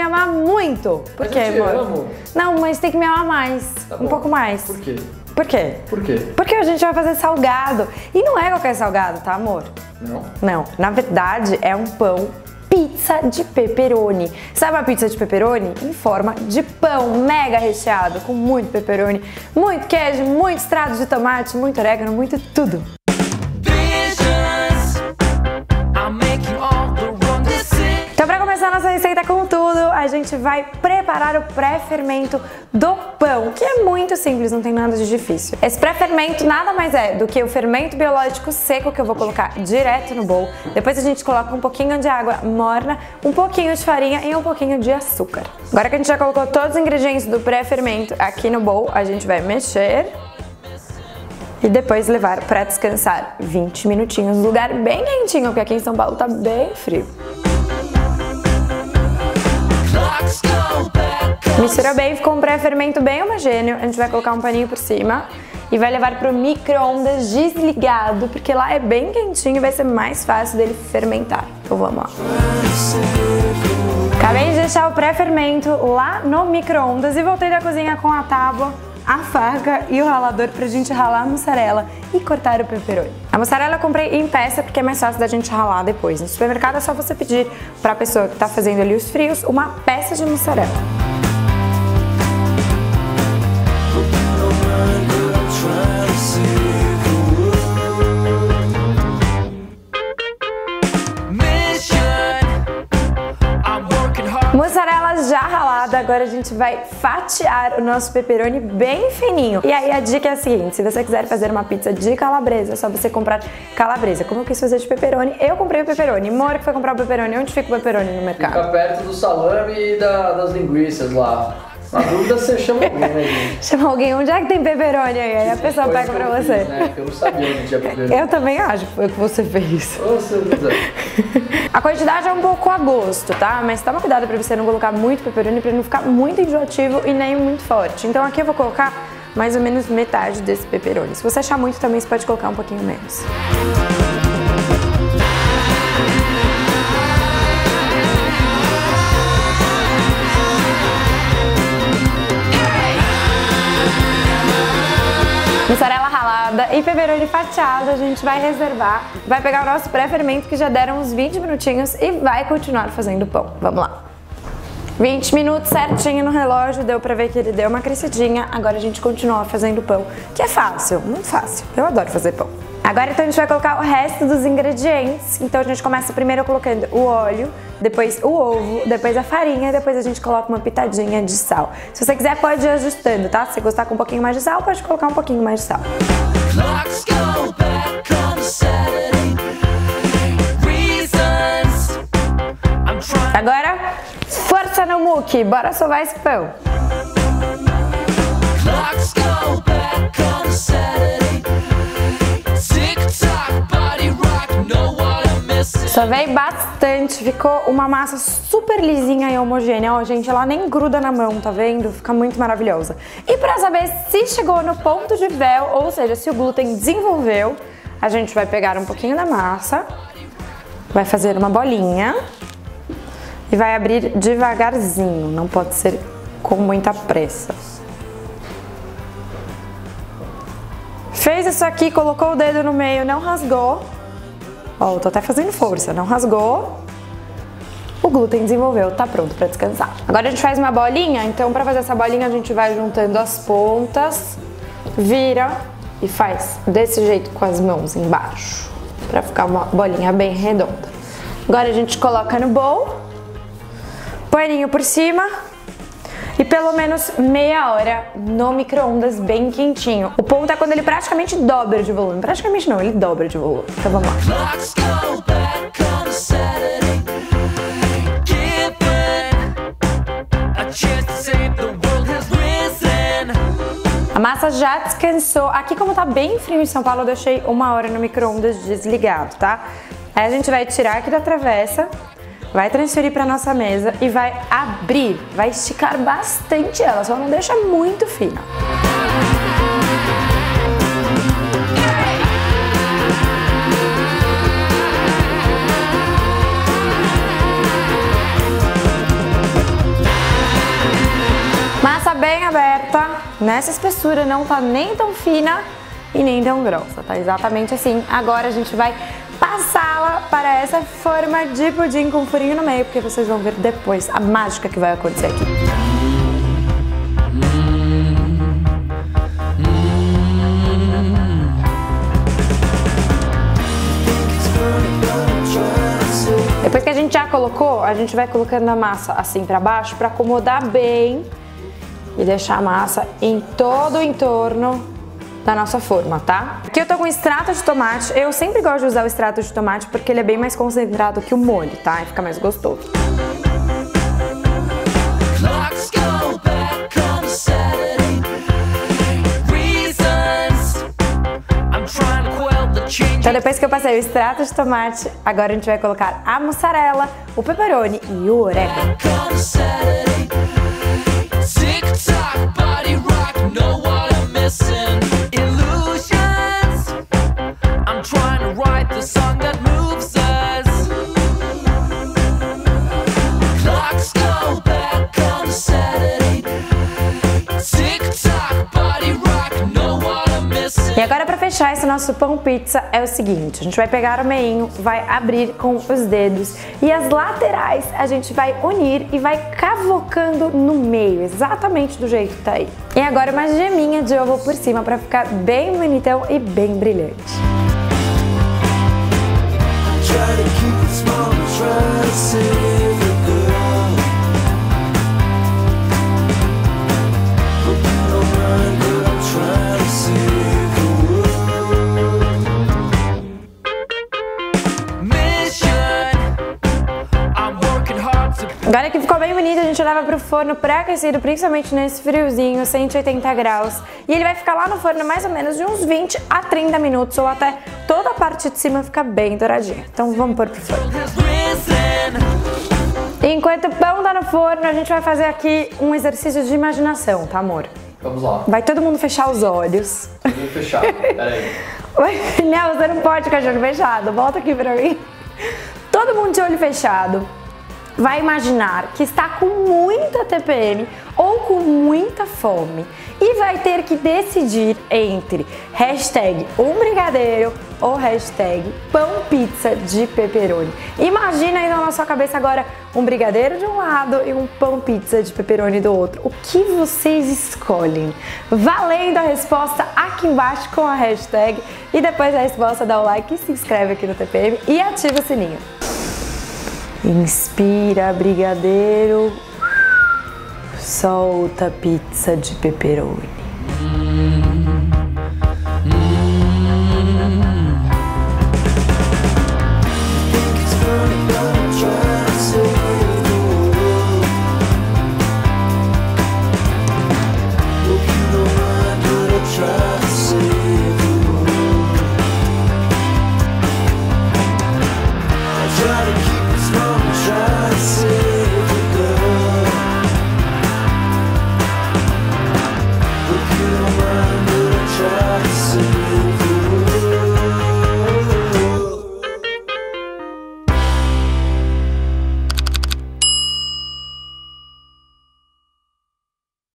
me amar muito. Por Mas quê, eu te amor? amo. Não, mas tem que me amar mais. Tá um pouco mais. Por quê? Por quê? Por quê? Porque a gente vai fazer salgado. E não é qualquer salgado, tá, amor? Não? Não, na verdade é um pão pizza de pepperoni. Sabe a pizza de pepperoni? Em forma de pão, mega recheado, com muito pepperoni, muito queijo, muito estrado de tomate, muito orégano, muito tudo. Gente vai preparar o pré-fermento do pão, que é muito simples, não tem nada de difícil. Esse pré-fermento nada mais é do que o fermento biológico seco que eu vou colocar direto no bowl. Depois a gente coloca um pouquinho de água morna, um pouquinho de farinha e um pouquinho de açúcar. Agora que a gente já colocou todos os ingredientes do pré-fermento aqui no bowl, a gente vai mexer e depois levar para descansar 20 minutinhos lugar bem quentinho, porque aqui em São Paulo tá bem frio. Misturou bem, ficou um pré-fermento bem homogêneo. A gente vai colocar um paninho por cima e vai levar para o micro-ondas desligado, porque lá é bem quentinho e vai ser mais fácil dele fermentar. Então vamos lá. Acabei de deixar o pré-fermento lá no micro-ondas e voltei da cozinha com a tábua, a faca e o ralador pra gente ralar a mussarela e cortar o pepperoni. A mussarela eu comprei em peça porque é mais fácil da gente ralar depois. No supermercado é só você pedir pra pessoa que tá fazendo ali os frios uma peça de mussarela. Mussarela já ralada, agora a gente vai fatiar o nosso pepperoni bem fininho. E aí a dica é a seguinte, se você quiser fazer uma pizza de calabresa, é só você comprar calabresa. Como eu quis fazer de pepperoni, eu comprei o pepperoni. Mora que foi comprar o pepperoni, onde fica o pepperoni no mercado? Fica perto do salame e da- das linguiças lá. Na dúvida você chama alguém, né, gente? Chama alguém, onde é que tem pepperoni aí? Aí a pessoa pega pra você. Fiz, né? Eu não sabia onde tinha pepperoni. Eu também acho que foi o que você fez. José. A quantidade é um pouco a gosto, tá? Mas toma cuidado pra você não colocar muito pepperoni pra não ficar muito enjoativo e nem muito forte. Então aqui eu vou colocar mais ou menos metade desse pepperoni. Se você achar muito também, você pode colocar um pouquinho menos. Mussarela ralada e pepperoni fatiado a gente vai reservar. Vai pegar o nosso pré-fermento que já deram uns 20 minutinhos e vai continuar fazendo pão. Vamos lá. 20 minutos certinho no relógio, deu pra ver que ele deu uma crescidinha. Agora a gente continua fazendo pão, que é fácil, muito fácil. Eu adoro fazer pão. Agora então a gente vai colocar o resto dos ingredientes. Então a gente começa primeiro colocando o óleo, depois o ovo, depois a farinha, depois a gente coloca uma pitadinha de sal. Se você quiser pode ir ajustando, tá? Se você gostar com um pouquinho mais de sal, pode colocar um pouquinho mais de sal. Agora, força no muque, bora sovar esse pão. Sovei bastante, ficou uma massa super lisinha e homogênea. Ó, gente, ela nem gruda na mão, tá vendo? Fica muito maravilhosa. E pra saber se chegou no ponto de véu, ou seja, se o glúten desenvolveu, a gente vai pegar um pouquinho da massa, vai fazer uma bolinha e vai abrir devagarzinho, não pode ser com muita pressa. Fez isso aqui, colocou o dedo no meio, não rasgou. Ó, eu tô até fazendo força, não rasgou. O glúten desenvolveu, tá pronto pra descansar. Agora a gente faz uma bolinha, então pra fazer essa bolinha a gente vai juntando as pontas, vira e faz desse jeito com as mãos embaixo, pra ficar uma bolinha bem redonda. Agora a gente coloca no bowl, paninho por cima e pelo menos meia hora no micro-ondas bem quentinho. O ponto é quando ele praticamente dobra de volume. Praticamente não, ele dobra de volume. Então vamos lá. A massa já descansou. Aqui, como tá bem frio em São Paulo, eu deixei uma hora no micro-ondas desligado, tá? Aí a gente vai tirar aqui da travessa, vai transferir para nossa mesa e vai abrir, vai esticar bastante ela, só não deixa muito fina. Massa bem aberta, nessa espessura não tá nem tão fina e nem tão grossa, tá exatamente assim. Agora a gente vai passá-la para essa forma de pudim com furinho no meio, porque vocês vão ver depois a mágica que vai acontecer aqui. Depois que a gente já colocou, a gente vai colocando a massa assim para baixo para acomodar bem e deixar a massa em todo o entorno da nossa forma, tá? Aqui eu tô com extrato de tomate. Eu sempre gosto de usar o extrato de tomate porque ele é bem mais concentrado que o molho, tá? E fica mais gostoso. Então depois que eu passei o extrato de tomate, agora a gente vai colocar a mussarela, o pepperoni e o orégano. Nosso pão pizza é o seguinte, a gente vai pegar o meinho, vai abrir com os dedos e as laterais a gente vai unir e vai cavocando no meio, exatamente do jeito que tá aí. E agora uma geminha de ovo por cima para ficar bem bonitão e bem brilhante. Try leva pro forno pré-aquecido, principalmente nesse friozinho, 180 graus. E ele vai ficar lá no forno mais ou menos de uns 20 a 30 minutos, ou até toda a parte de cima ficar bem douradinha. Então vamos pôr pro forno. Enquanto o pão tá no forno, a gente vai fazer aqui um exercício de imaginação, tá amor? Vamos lá. Vai todo mundo fechar os olhos. Vou fechar. Pera aí. Não, você não pode ficar de olho fechado. Volta aqui pra mim. Todo mundo de olho fechado vai imaginar que está com muita TPM ou com muita fome e vai ter que decidir entre hashtag um brigadeiro ou hashtag pão pizza de pepperoni. Imagina aí na sua cabeça agora um brigadeiro de um lado e um pão pizza de pepperoni do outro. O que vocês escolhem? Valendo a resposta aqui embaixo com a hashtag e depois da resposta dá o like se inscreve aqui no TPM e ativa o sininho. Inspira brigadeiro, solta pizza de pepperoni.